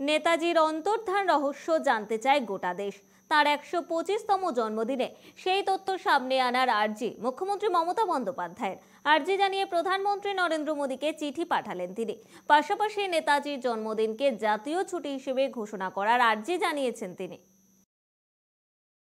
নেতাজির অন্তর্ধান রহস্য জানতে চায় গোটা দেশ। তার একশো পঁচিশতম জন্মদিনে সেই তথ্য সামনে আনার আর্জি মুখ্যমন্ত্রী মমতা বন্দ্যোপাধ্যায়ের। আর্জি জানিয়ে প্রধানমন্ত্রী নরেন্দ্র মোদীকে চিঠি পাঠালেন তিনি। পাশাপাশি নেতাজির জন্মদিনকে জাতীয় ছুটি হিসেবে ঘোষণা করার আর্জি জানিয়েছেন তিনি।